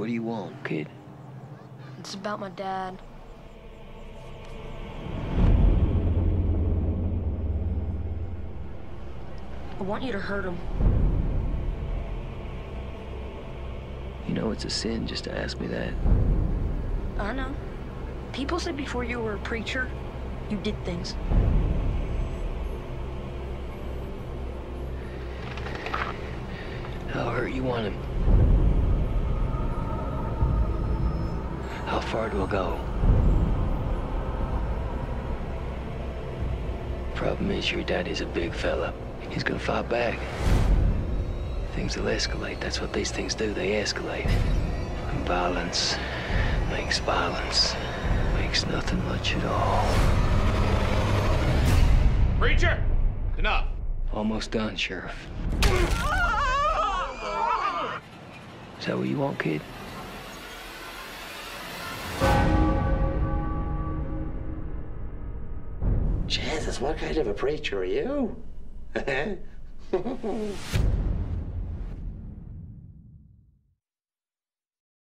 want, kid? It's about my dad. I want you to hurt him. You know it's a sin just to ask me that. I know. People said before you were a preacher, you did things. How hurt you want him? How it will go? Problem is, your daddy's a big fella. He's gonna fight back. Things will escalate. That's what these things do. They escalate. And violence makes violence. Makes nothing much at all. Preacher! Enough. Almost done, Sheriff. Is that what you want, kid? Jesus, what kind of a preacher are you?